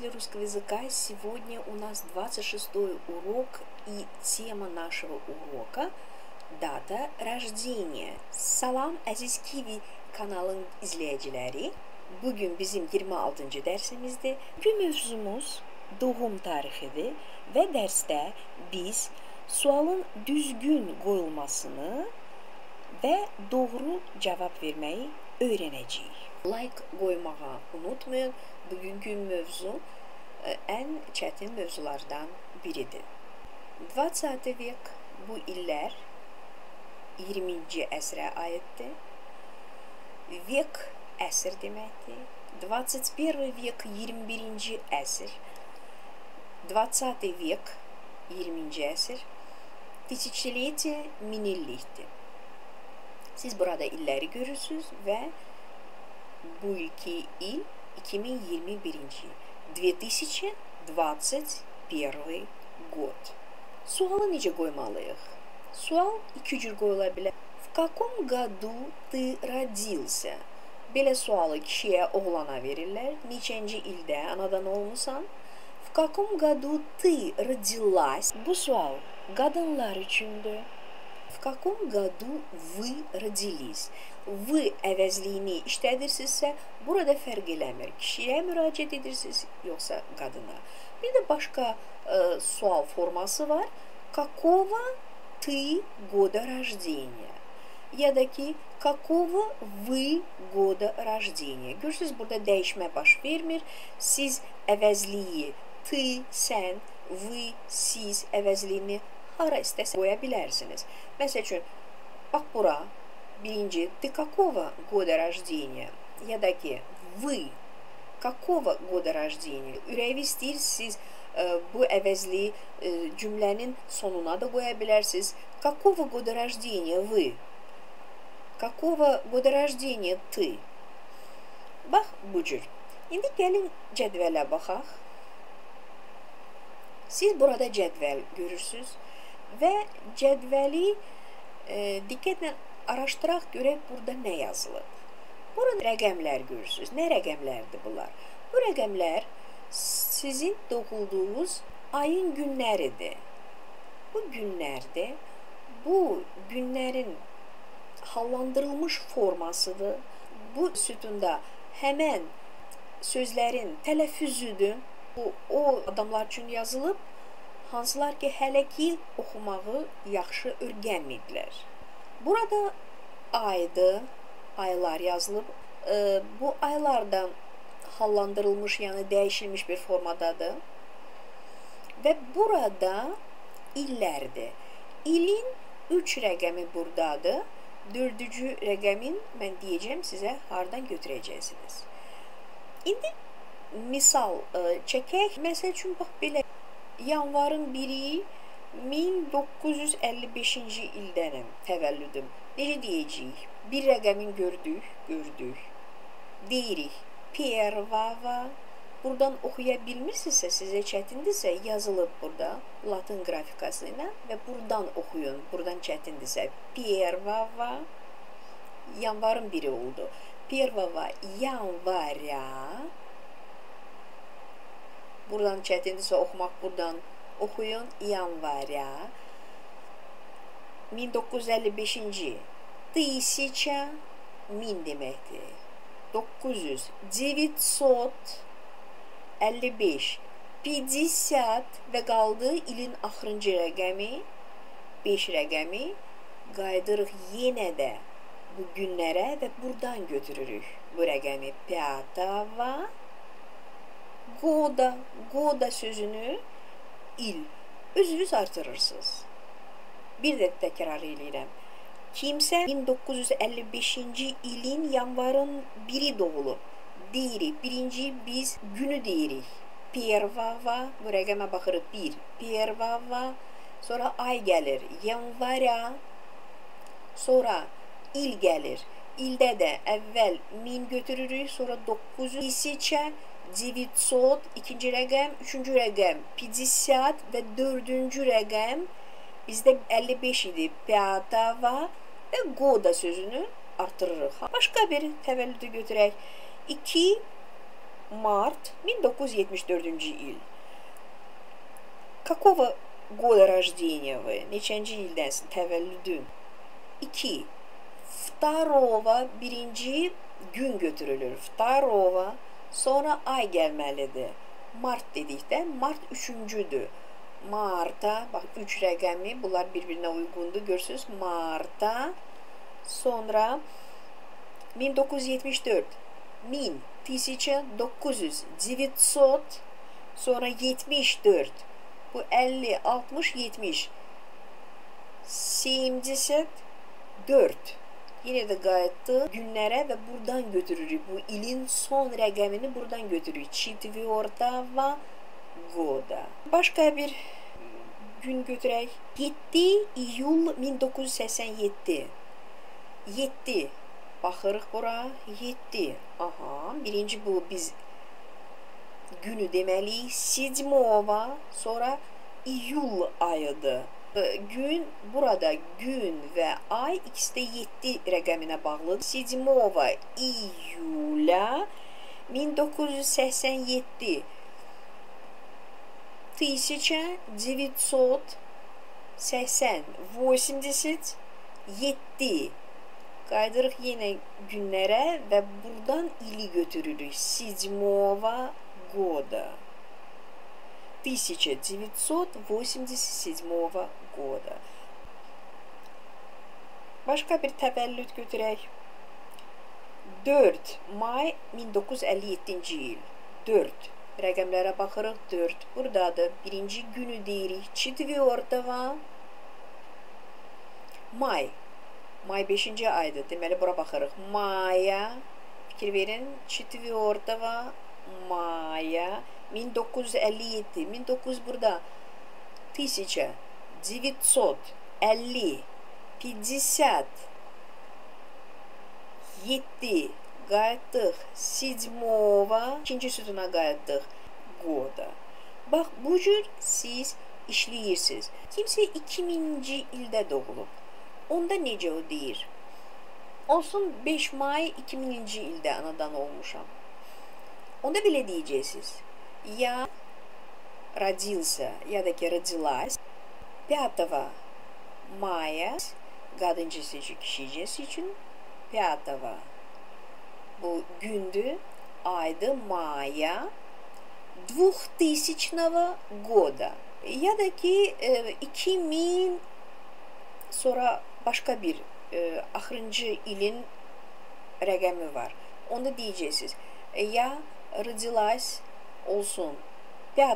любители русского языка. Сегодня у нас 26 урок, и тема нашего урока – data rождения. Salam əziz Kiwi kanalın izləyiciləri. Bugün bizim 26-cı dərsimizdir. Bugün mövzumuz doğum tarixidir və dərsdə biz sualın düzgün qoyulmasını və doğru cavab verməyi öyrənəcəyik. Like qoymağı unutmayın. Bugünkü mövzu ən çətin mövzulardan biridir. 20 vek bu illər 20-ci əsrə aiddir. Vek əsr deməkdir. 21 vek 21-ci əsr. 20 vek 20-ci əsr. Tысячелетие minillikdir. Siz burada illəri görürsünüz və bu ilki il 2021 2021 год. Necə qoymalıyıq? Sual iki cür qoyula bilər. В каком году ты родился? Belə sualı kişiyə, oğlana verirlər. Neçənci ildə anadan olmusan? В каком году ты родилась? Bu sual qadınlar üçündür. В каком году вы родились? Вы əvəzliyini işlədirsinizsə, burada fərq eləmir. Kişiyə müraciət edirsiniz, yoxsa qadına. Bir də başqa ə, sual forması var. Какого ты года rождения? Ya da ki, какого вы года rождения? Görürsüz, burada dəyişmə baş vermir. Siz əvəzliyi ты, sən, вы, siz əvəzliyini hara istəsə qoya bilərsiniz. Məsəl üçün, bax bura birinci ты какого года rождения? Ya da ki, вы какого года rождения? Ürəyiniz istəyir, siz ə, bu əvəzliyi ə, cümlənin sonuna da qoya bilərsiniz. Какого года rождения вы? Какого года rождения ты? Bax bu cür. İndi gəlin cədvələ baxaq. Siz burada cədvəl görürsüz və cədvəli e, diqqətlə araşdıraq görək burada nə yazılıb. Burada rəqəmlər görürsüz. Nə rəqəmlərdir bunlar? Bu rəqəmlər sizin doğulduğunuz ayın günləridir. Bu günlərdə bu günlərin hallandırılmış formasıdır. Bu sütunda həmən sözlərin tələffüzüdür. Bu o adamlar üçün yazılıb, hansılar ki hələ ki oxumağı yaxşı öyrənməyiblər. Burada aydı, aylar yazılıb. E, bu aylardan hallandırılmış, yəni dəyişilmiş bir formadadır. Və burada illərdir. İlin 3 rəqəmi burdadır. Dördüncü rəqəmin mən deyəcəm sizə hardan götürəcəksiniz. İndi misal ə, çəkək. Məsəl üçün bax belə yanvarın 1-i 1955-ci ildənəm təvəllüdüm. Necə deyəcəyik? Bir rəqəmin gördük, gördük. Deyirik. Первого Buradan oxuya bilmirsinizsə, sizə çətindirsə, yazılıb burada latın qrafikası ilə və buradan oxuyun. Buradan çətindirsə, первого yanvarın biri oldu. Первого января Buradan çətindirsə oxumaq buradan oxuyun yanvarya 1955-ci 1000 min deməkdir. 900 955 50 və qaldı ilin axırıncı rəqəmi 5 rəqəmi qayıdırıq yenə də bu günlərə və burdan götürürük bu rəqəmi. Piyatava Goda, Goda sözünü il özünüz artırırsınız. Bir də təkrar eləyirəm. Kimsə 1955-ci ilin yanvarın 1-i doğulub. Deyirik, birinci biz günü deyirik. Первого, bu rəqəmə baxırıq 1. Первого, sonra ay gəlir. Yanvarya, sonra il gəlir. İldə də əvvəl 1000 götürürük, sonra 900, tысяча, 900, ikinci rəqəm, üçüncü rəqəm 50 və dördüncü rəqəm bizdə 55 idi. Пятого və года sözünü artırırıq. Başqa bir təvəllüdü götürək. 2 Март 1974 il. Какого года rождения вы? Neçənci ildənsin? Təvəllüdün. 2. Второго birinci gün götürülür. Второго sonra ay gəlməlidir. Mart dedikdə mart 3-cüdür. Marta, bax 3 rəqəmi, bunlar bir-birinə uyğundur. Görürsüz? Marta sonra 1974 1000 1900 900 sonra 74 bu 50 60 70 84 Yine de qayıtdı günlərə və buradan götürürük. Bu ilin son rəqəmini buradan götürürük. Четвертого года. Başqa bir gün götürək. 7 iyul 1987. 7 Baxırıq bura. 7. Aha, birinci bu biz günü deməliyik. 7 sonra iyul ayıdır. Gün burada gün və ay ikisi də 7 rəqəminə bağlıdır. 7 iyula 1987 1980 87 Qaydırıq yenə günlərə və buradan ili götürürük. 7 года. 1987 года. Başqa bir təvəllüd götürək. 4 may 1957-ci il. 4. Rəqəmlərə baxırıq. 4. Buradadır. Birinci günü deyirik. 4 may May 5-ci aydır. Deməli bura baxırıq. Maya fikir verin. 4 maya 1957. 1900 burada 1950 50 7 qayıtdıq 7 ikinci sütuna qayıtdıq goda. Bax bu cür siz işləyirsiniz. Kimsə 2000-ci ildə doğulub. Onda necə o deyir? Olsun 5 may 2000-ci ildə anadan olmuşam. Onda belə deyəcəksiniz. Я родился, я таки родилась 5 maya qadın cinsi kişi cinsi üçün 5 bu gündü, aydı maya 2000 года. Ya da ki e, 2000 sonra başqa bir e, axırıncı ilin rəqəmi var. Onda deyəcəksiniz. Я родилась olsun 5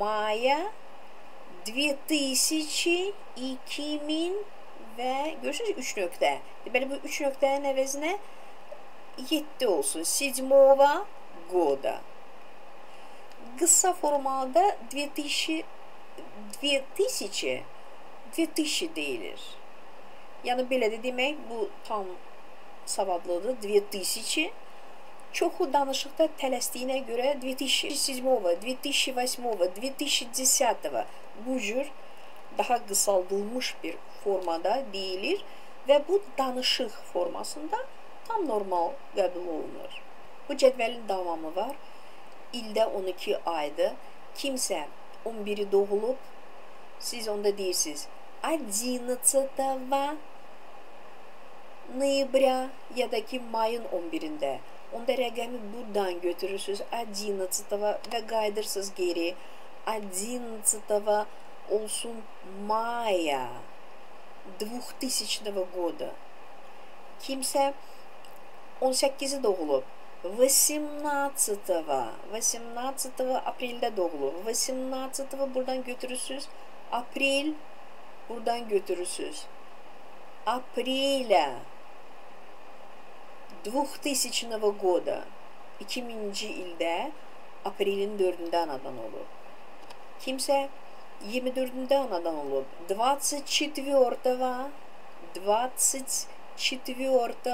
maya 2000 2000 və görürsünüz 3 nöqtə. Deməli bu 3 nöqtənin əvəzinə 7 olsun. 7 года. Qısa formada 2000 2000 2000 deyilir. Yəni belə də demək bu tam savadlıdır. 2000 çoxu danışıqda tələsdiyinə görə 2007, 2008, 2010 bu cür daha qısaldılmış bir formada deyilir və bu danışıq formasında tam normal qəbul olunur. Bu cədvəlin davamı var. İldə 12 aydır. Kimsə 11-i doğulub, siz onda deyirsiniz 11 ноября ya da ki mayın 11-də. Onda rəqəmi buradan götürürsüz 11 və qayıdırsınız geri. 11 olsun maya 2000 года. Kimsə 18-i doğulub. 18 18 apreldə doğulub. 18 buradan götürürsüz. Aprel buradan götürürsüz. Апреля 2000 года 2000-ci ildə aprelin 4-də anadan olub. Kimsə 24-də anadan olub. 24 24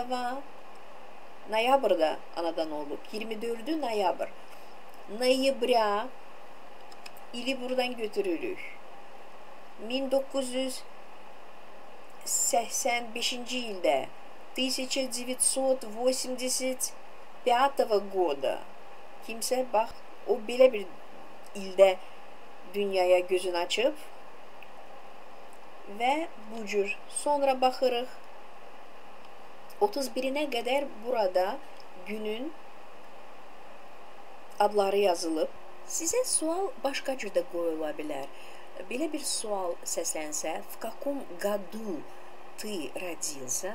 noyabrda anadan olub. 24-ü noyabr. Noyabrya ili buradan götürürük. 1985 ildə 1985 года kimsə bax o belə bir ildə dünyaya gözünü açıb və bu cür sonra baxırıq 31-nə qədər burada günün adları yazılıb. Sizə sual başqa cür də qoyula bilər. Belə bir sual səslənsə, в каком году ты родился?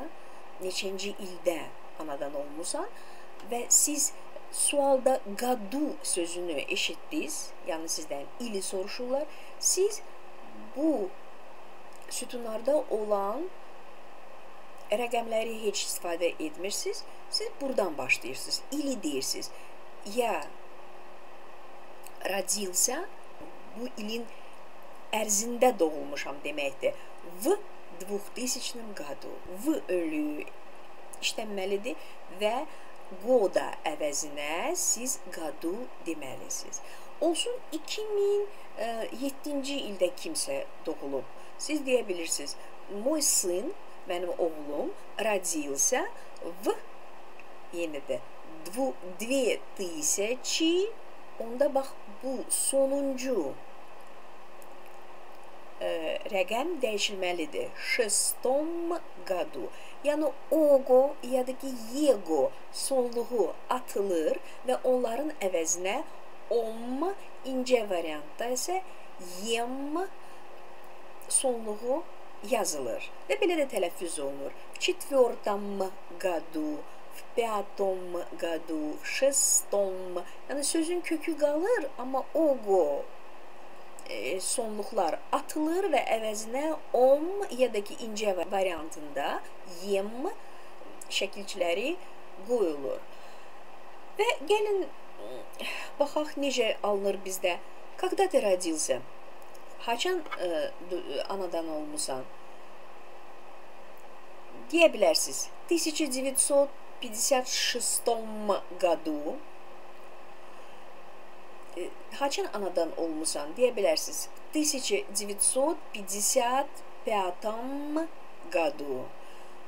Neçənci ildə anadan olmusan və siz sualda qadu sözünü eşitdiniz, yəni sizdən ili soruşurlar. Siz bu sütunlarda olan rəqəmləri heç istifadə etmirsiniz. Siz buradan başlayırsınız. İli deyirsiniz. Ya родился bu ilin ərzində doğulmuşam deməkdir. V 2000 году. V ölü işlənməlidir və goda əvəzinə siz qadu deməlisiniz. Olsun 2007-ci e, ildə kimsə doğulub. Siz deyə bilirsiniz, mой сын, mənim oğlum родился в yenə də 2000 onda bax bu sonuncu ə, e, rəqəm dəyişilməlidir. Шестом году. Yəni ogo ya da ki yego sonluğu atılır və onların əvəzinə om incə variantda isə yem sonluğu yazılır və belə də tələffüz olunur. В четвертом году, в пятом году, в шестом. Yəni sözün kökü qalır, amma ogo e, sonluqlar atılır və əvəzinə om ya da ki incə variantında yem şəkilçiləri qoyulur. Və gəlin baxaq necə alınır bizdə. Когда ты родился? Haçan ə, e, anadan olmusan? Deyə bilərsiniz. 1956 году haçan anadan olmusan deyə bilərsiniz. 1955 году.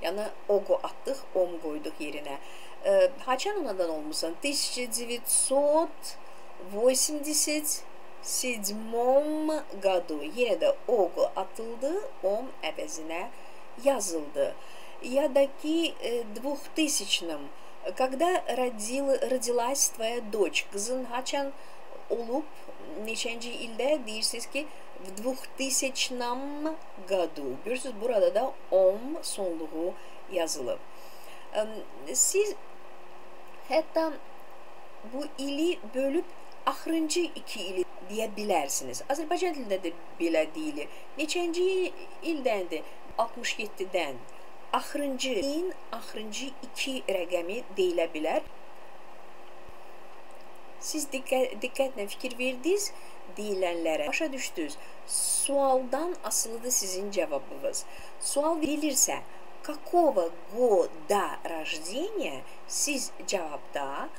Yəni oqo atdıq, om qoyduq yerinə. E, haçan anadan olmusan? 1987 году. Yenə də oqo atıldı, om əvəzinə yazıldı. Я даки 2000 когда родил, родилась твоя дочь, kızın haçan olub neçənci ildə deyirsiniz ki, в 2000 году. Görürsüz burada da om sonluğu yazılıb. Siz hətta bu ili bölüb axırıncı iki ili deyə bilərsiniz. Azərbaycan dilində də belə deyilir. Neçənci ildəndir? 67-dən. Axırıncı, axırıncı iki rəqəmi deyilə bilər. Siz diqqət, diqqətlə fikir verdiniz deyilənlərə. Başa düşdünüz. Sualdan asılıdır sizin cavabınız. Sual verilirsə, какого года рождения siz cavabda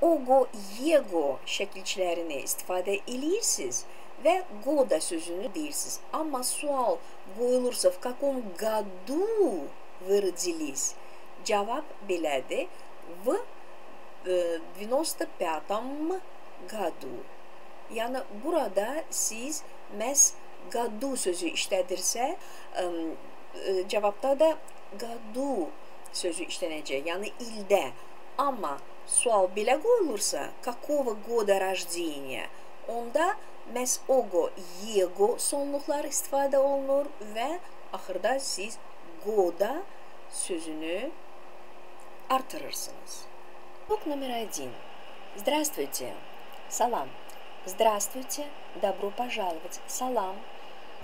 ogo, yego şəkilçilərini istifadə eləyirsiniz və goda sözünü deyirsiniz. Amma sual qoyulursa, в каком году вы родились? Cavab belədir. В 95 году. Yəni burada siz məhz qadu sözü işlədirsə, ə, cavabda da qadu sözü işlənəcək, yəni ildə. Amma sual belə qoyulursa, какого года рождения, onda məhz ogo, yego sonluqlar istifadə olunur və axırda siz goda sözünü artırırsınız. Урок номер один. Здравствуйте. Салам. Здравствуйте. Добро пожаловать. Салам.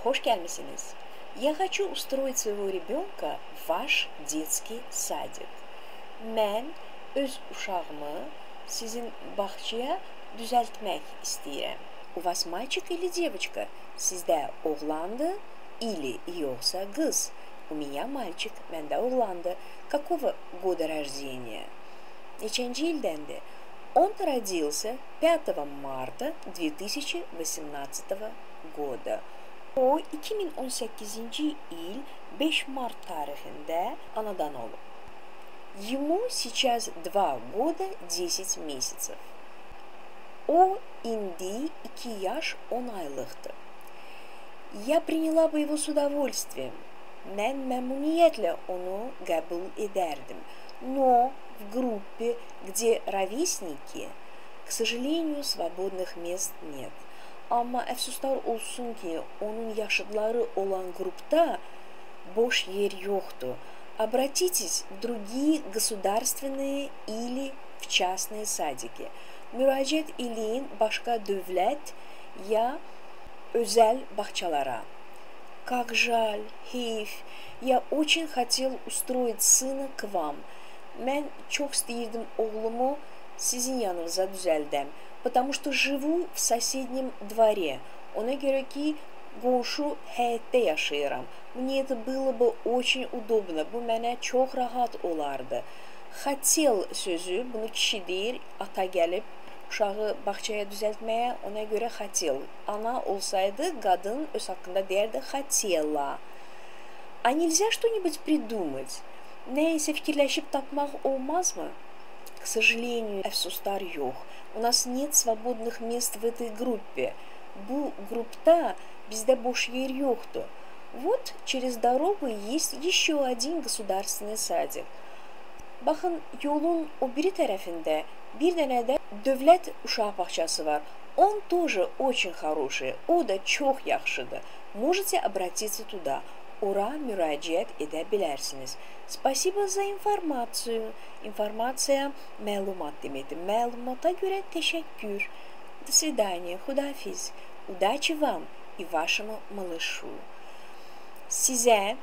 Хош gelmişsiniz. Я хочу устроить своего ребенка в ваш детский садик. Mən öz uşağımı sizin bağçaya düzəltmək istəyirəm. У вас мальчик или девочка? Sizdə oğlandı или yoxsa qız? У меня мальчик, məndə oğlandı. Какого года рождения? Ildəndir? Он родился 5 марта 2018 года. O 2018-ci il 5 mart tarixində anadan olub. Ему сейчас два года 10 месяцев. O indi iki yaş 10 aylıktı. Я приняла бы его с удовольствием. Mən məmnuniyyətlə onu qəbul edərdim. Но в группе, где ровесники, к сожалению, свободных мест нет. Amma əfsuslar olsun ki, onun yaşıdları olan qrupda boş yer yoxdur. Обратитесь в другие государственные или в частные садики. Müraciət eləyin başqa dövlət ya özəl bağçalara. Как жаль, heyf. Я очень хотел устроить сына к вам. Mən çox istəyirdim oğlumu sizin yanınıza düzəldəm, потому что живу в соседнем дворе. Ona görə ki, qonşu həyətdə yaşayıram. Мне это было бы очень удобно. Bu mənə çox rahat olardı. Хотел sözü bunu kişi deyir, ata gəlib uşağı bağçaya düzəltməyə ona görə хотел. Ana olsaydı qadın öz haqqında deyərdi хотела. А нельзя что-нибудь придумать? Nəysə fikirləşib tapmaq olmazmı? К сожалению, əfsuslar yox. У нас нет свободных мест в этой группе. Bu grupta bizdə boş yer yoxdur. Вот через дорогу есть еще один государственный садик. O biri tərəfində bir dənə də dövlət uşaq bağçası var. Он тоже очень хороший. Da çox yaxşıdır. Можете обратиться туда. Ora müraciət edə bilərsiniz. Спасибо за информацию. İnformasiya məlumat deməkdir. Məlumata görə təşəkkür. До свидания. Худафиз. Удачи вам и вашему малышу. Sizə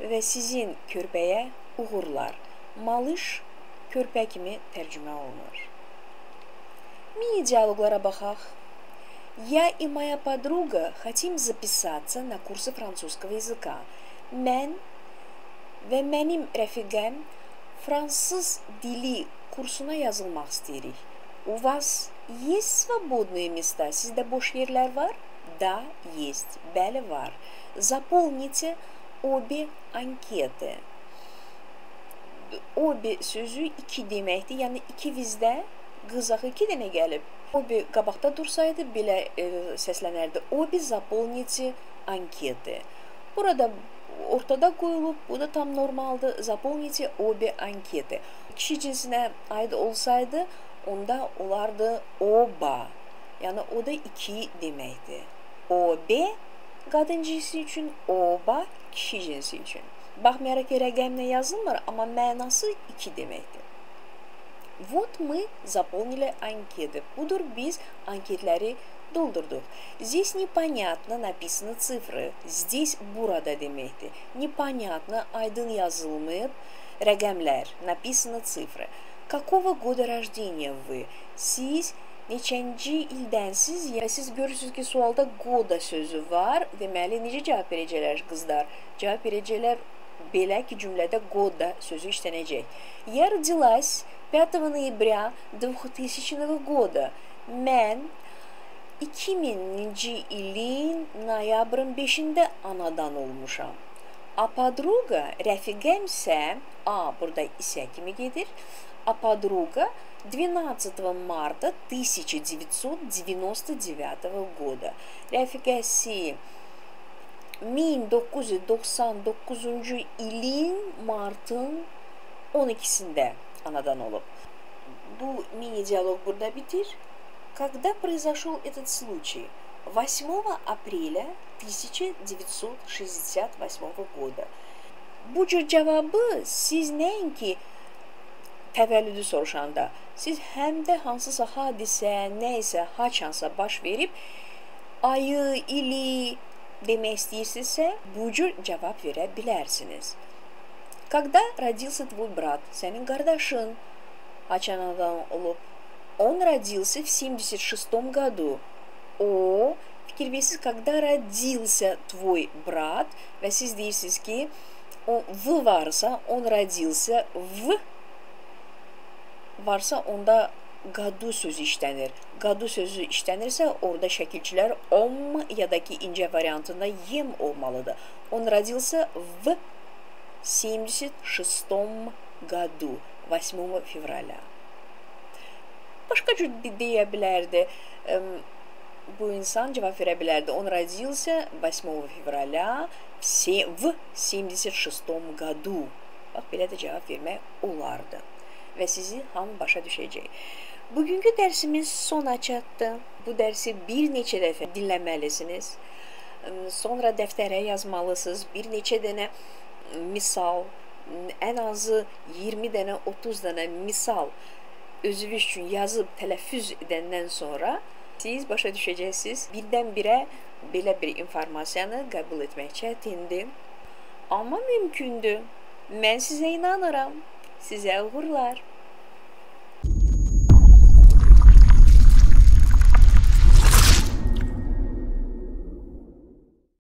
və sizin körpəyə uğurlar. Malış körpə kimi tərcümə olunur. Mini диалоглара baxaq. Я и моя подруга хотим записаться на курсы французского языка. Mən və mənim rəfiqəm fransız dili kursuna yazılmaq istəyirik. У вас есть свободные места? Sizdə boş yerlər var? Да, есть. Bəli, var. Заполните обе анкеты. Обе sözü iki deməkdir. Yəni iki vizdə qızaq iki dənə gəlib. Obi qabaqda dursaydı belə e, səslənərdi. Obi заполните анкеты. Burada ortada qoyulub, bu da tam normaldır. Заполните обе анкеты. Kişi cinsinə aid olsaydı, onda olardı oba. Yəni o da iki deməkdir. Obe qadın cinsi üçün, oba kişi cinsi üçün. Baxmayaraq ki, rəqəmlə yazılmır, amma mənası 2 deməkdir. Вот мы заполнили анкеты. Budur biz anketləri doldurduq. Здесь непонятно написаны цифры. Здесь burada deməkdir. Непонятно aydın yazılmayıb rəqəmlər, написаны цифры. Какого года рождения вы? Siz neçənci ildənsiz? Yəni siz görürsüz ki, sualda qoda sözü var. Deməli, necə cavab verəcəklər qızlar? Cavab verəcəklər belə ki, cümlədə qoda sözü işlənəcək. Я родилась 5 ноября 2000 года. Mən 2000-ci ilin noyabrın 5-də anadan olmuşam. A podruga rəfiqəm isə A burada isə kimi gedir. A podruga 12 марта 1999 года. Rəfiqəsi 1999-cu ilin martın 12-sində anadan olub. Bu mini-диалог burada bitir. Когда произошел этот случай? 8 апреля 1968 гоda. Bu cür cavabı siz nəinki təvəllüdü soruşanda, siz həm də hansısa hadisə, nə isə, haçansa baş verib ayı, ili demək istəyirsinizsə, bu cür cavab verə bilərsiniz. Когда родился твой брат? Sənin qardaşın haçan anadan olub? Он родился в 76 году. O fikir verirsiniz, когда родился твой брат və siz deyirsiniz ki, o v varsa, on родился в varsa onda qadu sözü işlənir. Qadu sözü işlənirsə, orada şəkilçilər om ya da ki incə variantında yem olmalıdır. Он родился в 76 году 8 февраля. Başqa cür deyə bilərdi. Bu insan cavab verə bilərdi. Он родился 8 февраля в 76 году. Bax belə də cavab vermək olardı. Və sizi hamı başa düşəcək. Bugünkü dərsimiz sona çatdı. Bu dərsi bir neçə dəfə dinləməlisiniz. Sonra dəftərə yazmalısınız. Bir neçə dənə misal, ən azı 20 dənə, 30 dənə misal özünüz üçün yazıb tələffüz edəndən sonra siz başa düşəcəksiniz. Birdən-birə belə bir informasiyanı qəbul etmək çətindir. Amma mümkündür. Mən sizə inanıram. Sizə uğurlar.